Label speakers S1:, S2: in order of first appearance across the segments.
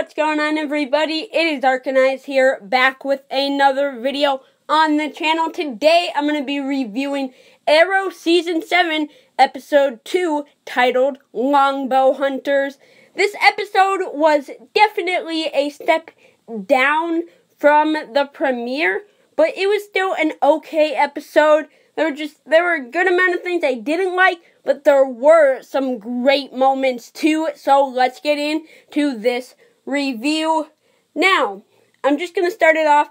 S1: what's going on everybody? It is Archanize here, back with another video on the channel. Today I'm going to be reviewing Arrow Season 7, Episode 2, titled Longbow Hunters. This episode was definitely a step down from the premiere, but it was still an okay episode. There were just there were a good amount of things I didn't like, but there were some great moments too. So let's get into this review. Now, I'm just gonna start it off.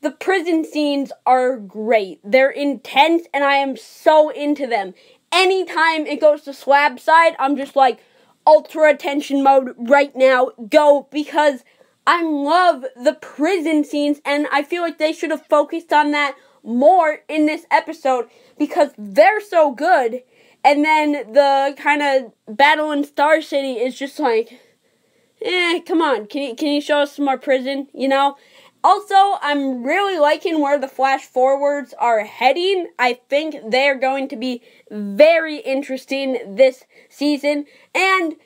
S1: The prison scenes are great. They're intense and I am so into them. Anytime it goes to Slabside, I'm just like ultra attention mode right now. Go because I love the prison scenes and I feel like they should have focused on that more in this episode because they're so good. And then the kind of battle in Star City is just like, eh, come on, can you, can you show us some more prison, you know? Also, I'm really liking where the flash forwards are heading. I think they're going to be very interesting this season. And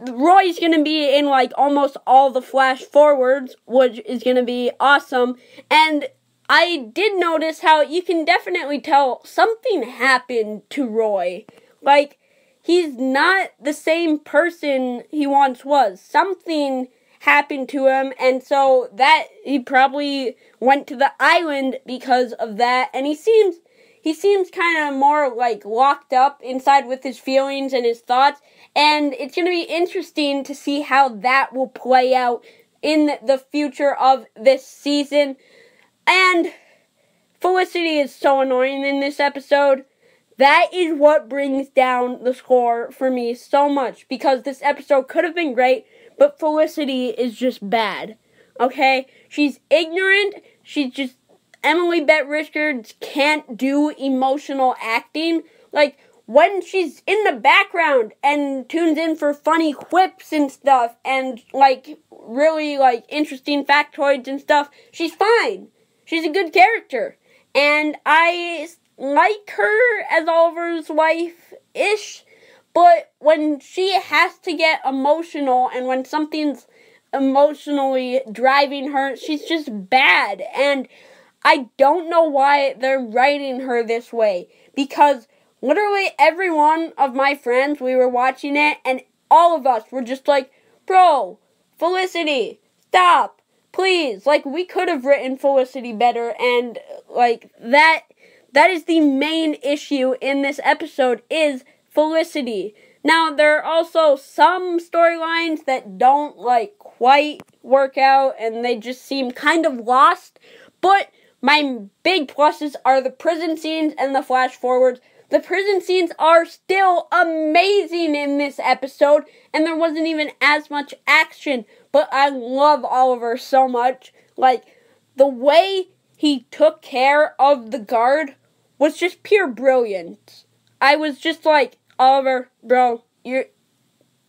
S1: Roy's going to be in like almost all the flash forwards, which is going to be awesome. And I did notice how you can definitely tell something happened to Roy. Like, he's not the same person he once was. Something happened to him, and so that he probably went to the island because of that. And he seems he seems kind of more like locked up inside with his feelings and his thoughts. And it's going to be interesting to see how that will play out in the future of this season. And Felicity is so annoying in this episode. That is what brings down the score for me so much because this episode could have been great, but Felicity is just bad. Okay? She's ignorant. She's just. Emily Bett Rickards can't do emotional acting. Like, when she's in the background and tunes in for funny quips and stuff and, like, really, like, interesting factoids and stuff, she's fine. She's a good character. And I like her as Oliver's wife ish, but when she has to get emotional and when something's emotionally driving her, she's just bad. And I don't know why they're writing her this way because literally every one of my friends, we were watching it, and all of us were just like, Bro, Felicity, stop please like we could have written felicity better and like that that is the main issue in this episode is felicity now there are also some storylines that don't like quite work out and they just seem kind of lost but my big pluses are the prison scenes and the flash forwards the prison scenes are still amazing in this episode, and there wasn't even as much action. But I love Oliver so much. Like, the way he took care of the guard was just pure brilliance. I was just like, Oliver, bro, you're.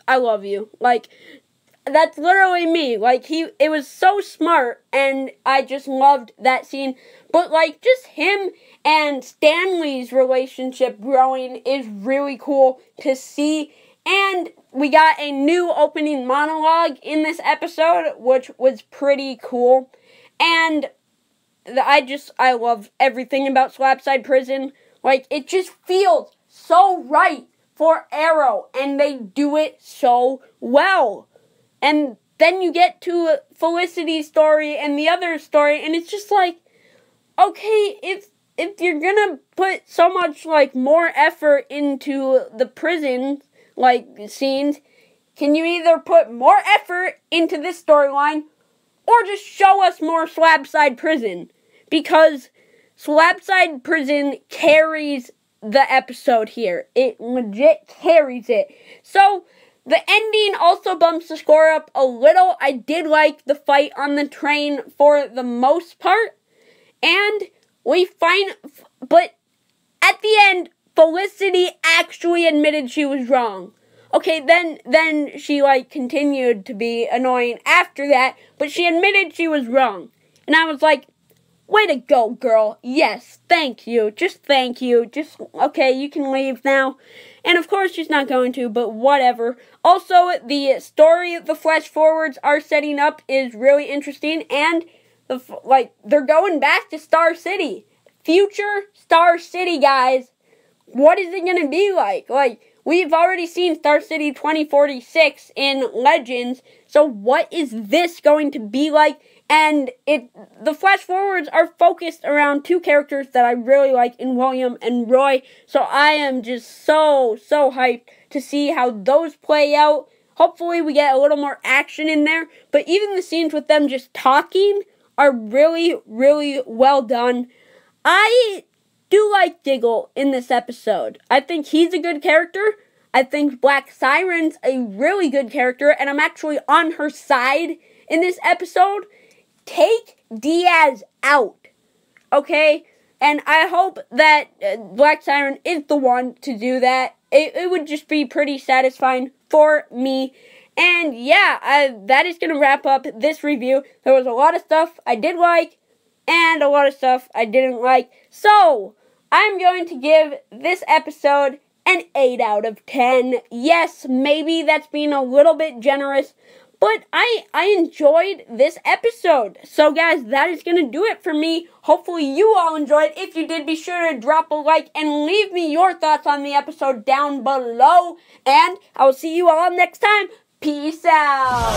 S1: I love you. Like, that's literally me. Like he it was so smart and I just loved that scene. But like just him and Stanley's relationship growing is really cool to see. And we got a new opening monologue in this episode, which was pretty cool. And I just I love everything about Slabside Prison. Like it just feels so right for Arrow and they do it so well. And then you get to Felicity's story and the other story, and it's just like, okay, if if you're gonna put so much like more effort into the prison like scenes, can you either put more effort into this storyline or just show us more Slabside Prison? Because Slabside Prison carries the episode here. It legit carries it. So the ending also bumps the score up a little. I did like the fight on the train for the most part. And we find, but at the end, Felicity actually admitted she was wrong. Okay, then then she like continued to be annoying after that, but she admitted she was wrong. And I was like, Way to go, girl. Yes, thank you. Just thank you. Just, okay, you can leave now. And of course, she's not going to, but whatever. Also, the story the flash forwards are setting up is really interesting, and the like they're going back to Star City, future Star City, guys. What is it gonna be like? Like we've already seen Star City 2046 in Legends, so what is this going to be like? And it the flash forwards are focused around two characters that I really like in William and Roy. So I am just so so hyped to see how those play out. Hopefully we get a little more action in there, but even the scenes with them just talking are really really well done. I do like Diggle in this episode. I think he's a good character. I think Black Siren's a really good character, and I'm actually on her side in this episode take Diaz out. Okay? And I hope that uh, Black Siren is the one to do that. It, it would just be pretty satisfying for me. And yeah, I, that is going to wrap up this review. There was a lot of stuff I did like and a lot of stuff I didn't like. So, I'm going to give this episode an 8 out of 10. Yes, maybe that's being a little bit generous, but I I enjoyed this episode. So guys, that is going to do it for me. Hopefully you all enjoyed. If you did, be sure to drop a like and leave me your thoughts on the episode down below. And I will see you all next time. Peace out.